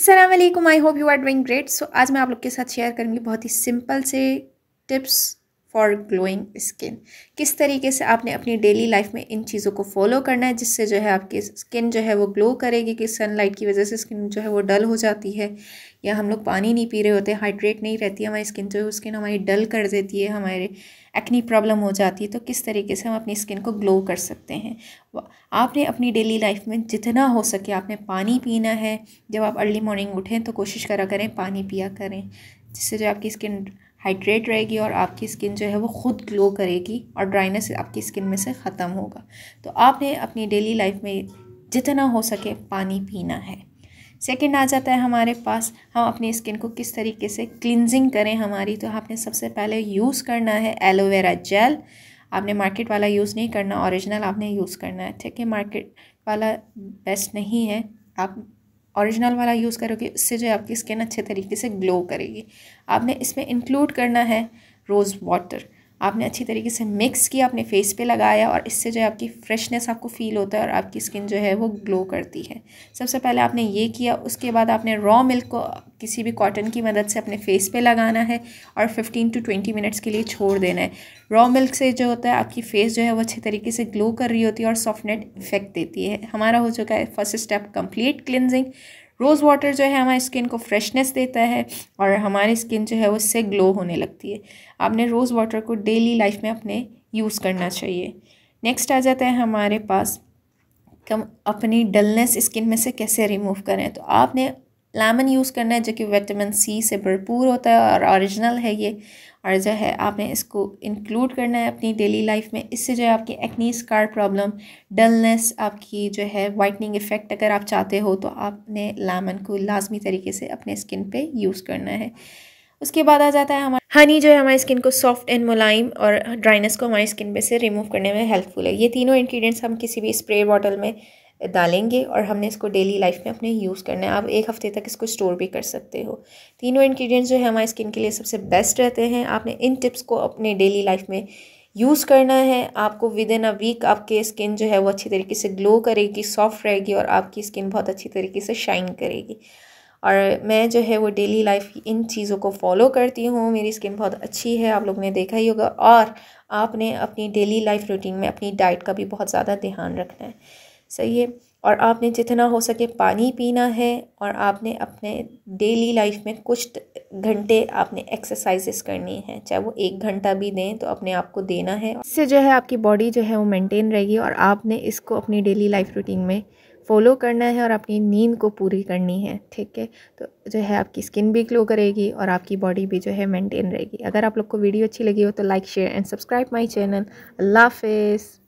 Aslam I hope you are doing great so आज मैं आप लोग के साथ शेयर करूँगी बहुत ही सिंपल से टिप्स फॉर ग्लोइंग स्किन किस तरीके से आपने अपनी डेली लाइफ में इन चीज़ों को फॉलो करना है, जिससे जो है आपकी स्किन जो है वो ग्लो करेगी, कि सनलाइट की वजह से स्किन जो है वो डल हो जाती है, या हम लोग पानी नहीं पी रहे होते हाइड्रेट नहीं रहती, हमारी स्किन जो है स्किन हमारी डल कर देती है, हमारे एक्नी प्रॉब्लम हो जाती है तो किस तरीके से हम अपनी स्किन को ग्लो कर सकते हैं? आपने अपनी डेली लाइफ में जितना हो सके आपने पानी पीना है, जब आप अर्ली मॉर्निंग उठें तो कोशिश करा करें पानी पिया करें, जिससे जो आपकी स्किन हाइड्रेट रहेगी और आपकी स्किन जो है वो ख़ुद ग्लो करेगी और ड्राइनेस आपकी स्किन में से ख़त्म होगा। तो आपने अपनी डेली लाइफ में जितना हो सके पानी पीना है। सेकेंड आ जाता है हमारे पास, हम अपनी स्किन को किस तरीके से क्लिनजिंग करें हमारी तो आपने सबसे पहले यूज़ करना है एलोवेरा जेल। आपने मार्केट वाला यूज़ नहीं करना, ओरिजिनल आपने यूज़ करना है, ठीक है? मार्केट वाला बेस्ट नहीं है। आप ओरिजिनल वाला यूज़ करोगे, उससे जो है आपकी स्किन अच्छे तरीके से ग्लो करेगी। आपने इसमें इंक्लूड करना है रोज़ वाटर आपने अच्छी तरीके से मिक्स किया, अपने फेस पे लगाया और इससे जो है आपकी फ्रेशनेस आपको फ़ील होता है और आपकी स्किन जो है वो ग्लो करती है। सबसे पहले आपने ये किया, उसके बाद आपने रॉ मिल्क को किसी भी कॉटन की मदद से अपने फेस पे लगाना है और 15 टू 20 मिनट्स के लिए छोड़ देना है। रॉ मिल्क से जो होता है, आपकी फेस जो है वो अच्छे तरीके से ग्लो कर रही होती है और सॉफ्टनेट इफ़ेक्ट देती है। हमारा हो चुका है first step complete cleansing rose water जो है हमारी स्किन को फ्रेशनेस देता है और हमारी स्किन जो है वो उससे ग्लो होने लगती है। आपने रोज़ वाटर को डेली लाइफ में अपने यूज़ करना चाहिए। नेक्स्ट आ जाता है हमारे पास कम अपनी डलनेस स्किन में से कैसे रिमूव करें? तो आपने लेमन यूज़ करना है जो कि विटामिन सी से भरपूर होता है और ओरिजिनल है ये। और जो है, आपने इसको इंक्लूड करना है अपनी डेली लाइफ में। इससे जो है आपकी एक्नी स्कार प्रॉब्लम डलनेस आपकी जो है वाइटनिंग इफ़ेक्ट अगर आप चाहते हो तो आपने लेमन को लाजमी तरीके से अपने स्किन पे यूज़ करना है। उसके बाद आ जाता है हमारा हनी जो है हमारी स्किन को सॉफ्ट एंड मुलायम और ड्राइनेस को हमारी स्किन में से रिमूव करने में हेल्पफुल है। ये तीनों इंग्रेडिएंट्स हम किसी भी स्प्रे बॉटल में डालेंगे और हमने इसको डेली लाइफ में अपने यूज़ करना है। आप एक हफ़्ते तक इसको स्टोर भी कर सकते हो। तीनों इंग्रेडिएंट्स जो है हमारी स्किन के लिए सबसे बेस्ट रहते हैं। आपने इन टिप्स को अपने डेली लाइफ में यूज़ करना है। आपको विद इन अ वीक आपके स्किन जो है वो अच्छी तरीके से ग्लो करेगी सॉफ्ट रहेगी और आपकी स्किन बहुत अच्छी तरीके से शाइन करेगी। और मैं जो है वो डेली लाइफ इन चीज़ों को फॉलो करती हूँ। मेरी स्किन बहुत अच्छी है, आप लोगों ने देखा ही होगा। और आपने अपनी डेली लाइफ रूटीन में अपनी डाइट का भी बहुत ज़्यादा ध्यान रखना है। सही है। और आपने जितना हो सके पानी पीना है और आपने अपने डेली लाइफ में कुछ घंटे आपने एक्सरसाइजेस करनी है। चाहे वो एक घंटा भी दें तो अपने आप को देना है। इससे जो है आपकी बॉडी जो है वो मेंटेन रहेगी और आपने इसको अपनी डेली लाइफ रूटीन में फॉलो करना है और अपनी नींद को पूरी करनी है। ठीक है? तो जो है आपकी स्किन भी ग्लो करेगी और आपकी बॉडी भी जो है मेंटेन रहेगी। अगर आप लोग को वीडियो अच्छी लगी हो तो like share and subscribe my channel अल्लाह हाफिज़।